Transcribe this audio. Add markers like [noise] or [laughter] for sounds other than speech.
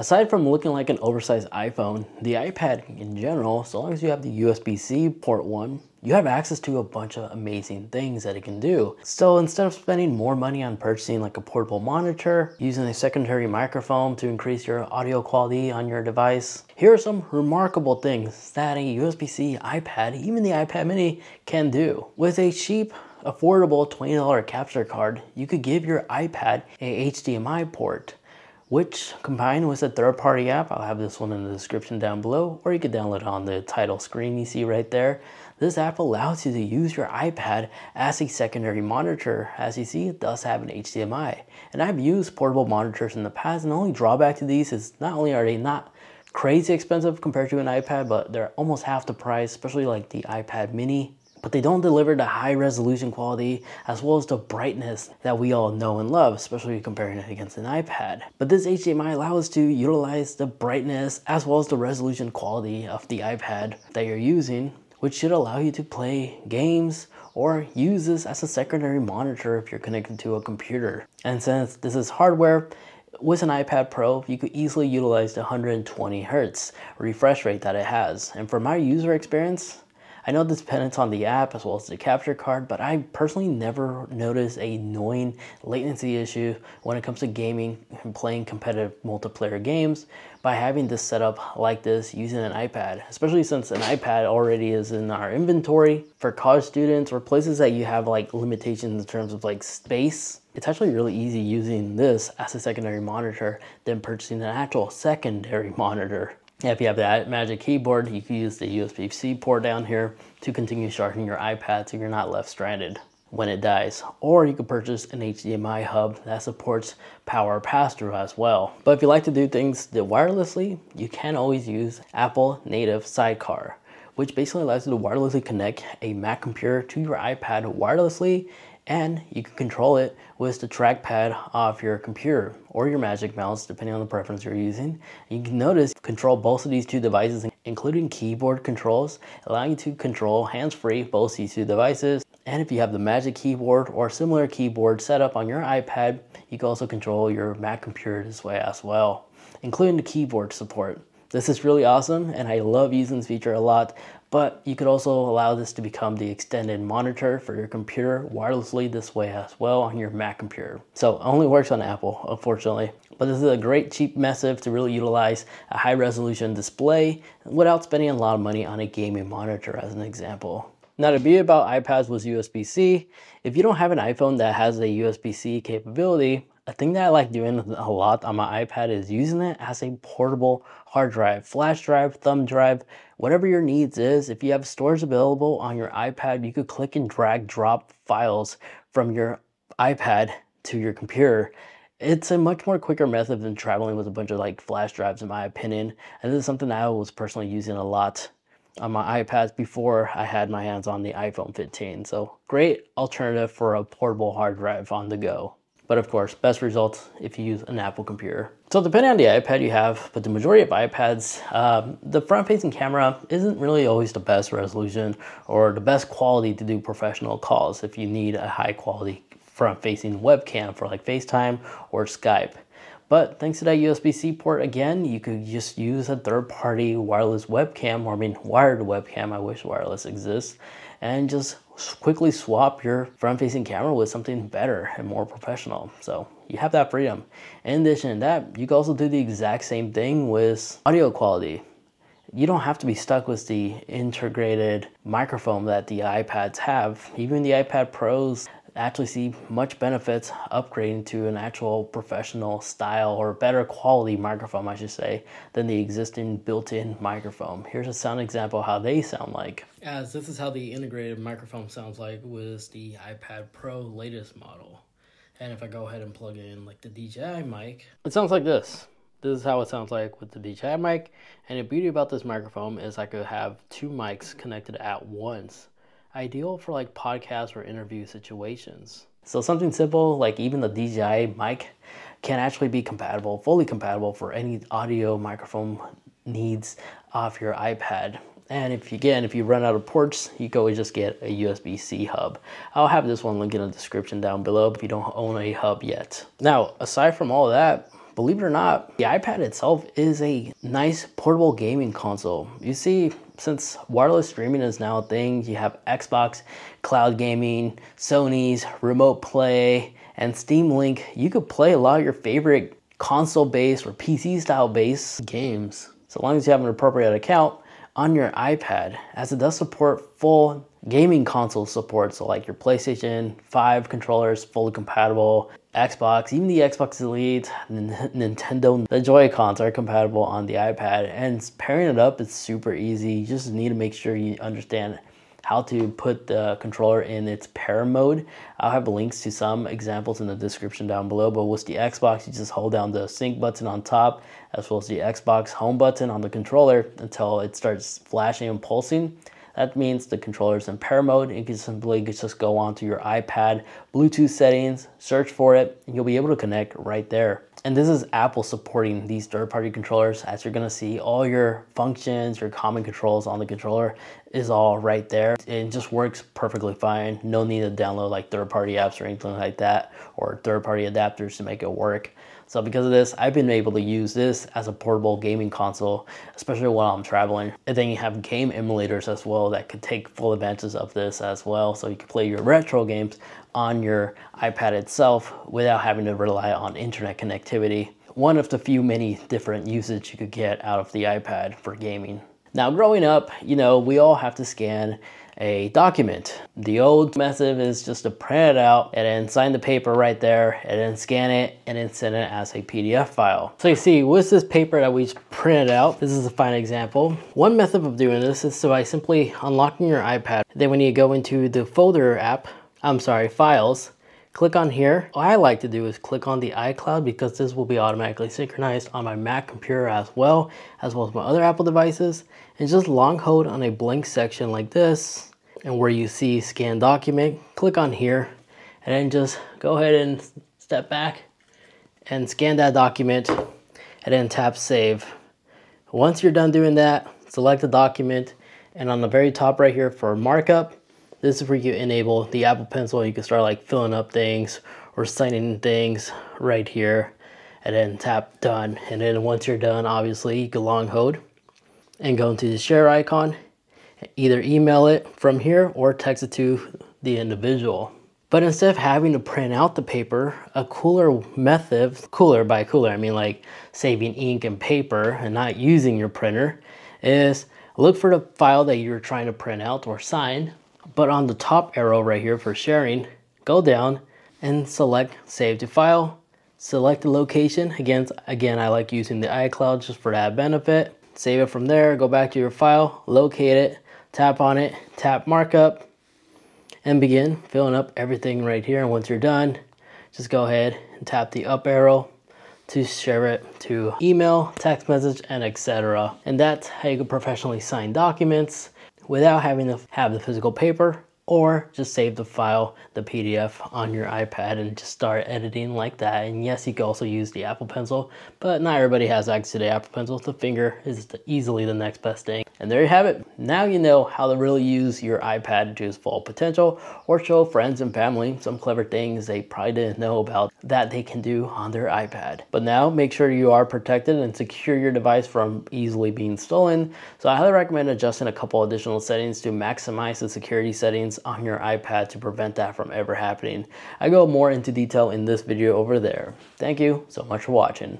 Aside from looking like an oversized iPhone, the iPad in general, so long as you have the USB-C port one, you have access to a bunch of amazing things that it can do. So instead of spending more money on purchasing like a portable monitor, using a secondary microphone to increase your audio quality on your device, here are some remarkable things that a USB-C iPad, even the iPad mini, can do. With a cheap affordable $20 capture card, you could give your iPad a HDMI port which combined with a third-party app, I'll have this one in the description down below, or you could download it on the title screen you see right there. This app allows you to use your iPad as a secondary monitor. As you see, it does have an HDMI. And I've used portable monitors in the past, and the only drawback to these is not only are they not crazy expensive compared to an iPad, but they're almost half the price, especially like the iPad mini but they don't deliver the high resolution quality as well as the brightness that we all know and love, especially comparing it against an iPad. But this HDMI allows us to utilize the brightness as well as the resolution quality of the iPad that you're using, which should allow you to play games or use this as a secondary monitor if you're connected to a computer. And since this is hardware, with an iPad Pro, you could easily utilize the 120 Hertz refresh rate that it has. And for my user experience, I know this depends on the app as well as the capture card, but I personally never noticed a annoying latency issue when it comes to gaming and playing competitive multiplayer games by having this setup like this using an iPad, especially since an iPad already is in our inventory for college students or places that you have like limitations in terms of like space. It's actually really easy using this as a secondary monitor than purchasing an actual secondary [laughs] monitor. If you have that Magic Keyboard, you can use the USB-C port down here to continue charging your iPad so you're not left stranded when it dies. Or you could purchase an HDMI hub that supports power pass-through as well. But if you like to do things wirelessly, you can always use Apple Native Sidecar, which basically allows you to wirelessly connect a Mac computer to your iPad wirelessly and you can control it with the trackpad off your computer or your Magic Mouse, depending on the preference you're using. You can notice control both of these two devices, including keyboard controls, allowing you to control hands-free both these two devices. And if you have the Magic Keyboard or similar keyboard set up on your iPad, you can also control your Mac computer this way as well, including the keyboard support. This is really awesome and I love using this feature a lot, but you could also allow this to become the extended monitor for your computer wirelessly this way as well on your Mac computer. So only works on Apple, unfortunately. But this is a great cheap method to really utilize a high resolution display without spending a lot of money on a gaming monitor as an example. Now the beauty about iPads was USB-C. If you don't have an iPhone that has a USB-C capability, a thing that I like doing a lot on my iPad is using it as a portable hard drive, flash drive, thumb drive, whatever your needs is. If you have storage available on your iPad, you could click and drag drop files from your iPad to your computer. It's a much more quicker method than traveling with a bunch of like flash drives in my opinion. And this is something I was personally using a lot on my iPads before I had my hands on the iPhone 15. So great alternative for a portable hard drive on the go. But of course, best results if you use an Apple computer. So depending on the iPad you have, but the majority of iPads, um, the front-facing camera isn't really always the best resolution or the best quality to do professional calls if you need a high quality front-facing webcam for like FaceTime or Skype. But thanks to that USB-C port again, you could just use a third-party wireless webcam, or I mean wired webcam, I wish wireless exists, and just quickly swap your front-facing camera with something better and more professional. So you have that freedom. In addition to that, you can also do the exact same thing with audio quality. You don't have to be stuck with the integrated microphone that the iPads have. Even the iPad Pros actually see much benefits upgrading to an actual professional style or better quality microphone, I should say, than the existing built-in microphone. Here's a sound example how they sound like. As this is how the integrated microphone sounds like with the iPad Pro latest model. And if I go ahead and plug in like the DJI mic, it sounds like this. This is how it sounds like with the DJI mic. And the beauty about this microphone is I could have two mics connected at once ideal for like podcasts or interview situations. So something simple like even the DJI mic can actually be compatible, fully compatible for any audio microphone needs off your iPad. And if you, again, if you run out of ports, you can always just get a USB-C hub. I'll have this one linked in the description down below if you don't own a hub yet. Now, aside from all that, believe it or not, the iPad itself is a nice portable gaming console. You see, since wireless streaming is now a thing, you have Xbox, cloud gaming, Sony's, remote play, and Steam Link. You could play a lot of your favorite console based or PC style based games. So long as you have an appropriate account on your iPad, as it does support full gaming console support. So like your PlayStation 5 controllers fully compatible, Xbox, even the Xbox Elite, Nintendo, the Joy-Cons are compatible on the iPad. And pairing it up is super easy. You just need to make sure you understand how to put the controller in its pair mode. I'll have links to some examples in the description down below, but with the Xbox, you just hold down the sync button on top, as well as the Xbox home button on the controller until it starts flashing and pulsing. That means the controller is in pair mode. You can simply just go onto your iPad, Bluetooth settings, search for it, and you'll be able to connect right there. And this is Apple supporting these third-party controllers. As you're gonna see, all your functions, your common controls on the controller is all right there. It just works perfectly fine. No need to download like third-party apps or anything like that, or third-party adapters to make it work. So because of this, I've been able to use this as a portable gaming console, especially while I'm traveling. And then you have game emulators as well that could take full advantage of this as well. So you can play your retro games on your iPad itself without having to rely on internet connectivity. One of the few many different usage you could get out of the iPad for gaming. Now growing up, you know, we all have to scan a document. The old method is just to print it out and then sign the paper right there and then scan it and then send it as a PDF file. So you see with this paper that we just printed out, this is a fine example. One method of doing this is by simply unlocking your iPad. Then when you go into the folder app, I'm sorry, files, click on here. What I like to do is click on the iCloud because this will be automatically synchronized on my Mac computer as well, as well as my other Apple devices. And just long hold on a blank section like this and where you see scan document, click on here and then just go ahead and step back and scan that document and then tap save. Once you're done doing that, select the document and on the very top right here for markup, this is where you enable the Apple Pencil. You can start like filling up things or signing things right here and then tap done. And then once you're done, obviously you can long hold and go into the share icon either email it from here or text it to the individual. But instead of having to print out the paper, a cooler method, cooler by cooler, I mean like saving ink and paper and not using your printer, is look for the file that you're trying to print out or sign. But on the top arrow right here for sharing, go down and select save to file. Select the location. Again, again, I like using the iCloud just for that benefit. Save it from there, go back to your file, locate it, tap on it, tap markup, and begin filling up everything right here. And once you're done, just go ahead and tap the up arrow to share it to email, text message, and etc. And that's how you can professionally sign documents without having to have the physical paper or just save the file, the PDF on your iPad and just start editing like that. And yes, you can also use the Apple Pencil, but not everybody has access to the Apple Pencil. The finger is easily the next best thing. And there you have it. Now you know how to really use your iPad to its full potential or show friends and family some clever things they probably didn't know about that they can do on their iPad. But now make sure you are protected and secure your device from easily being stolen. So I highly recommend adjusting a couple additional settings to maximize the security settings on your iPad to prevent that from ever happening. I go more into detail in this video over there. Thank you so much for watching.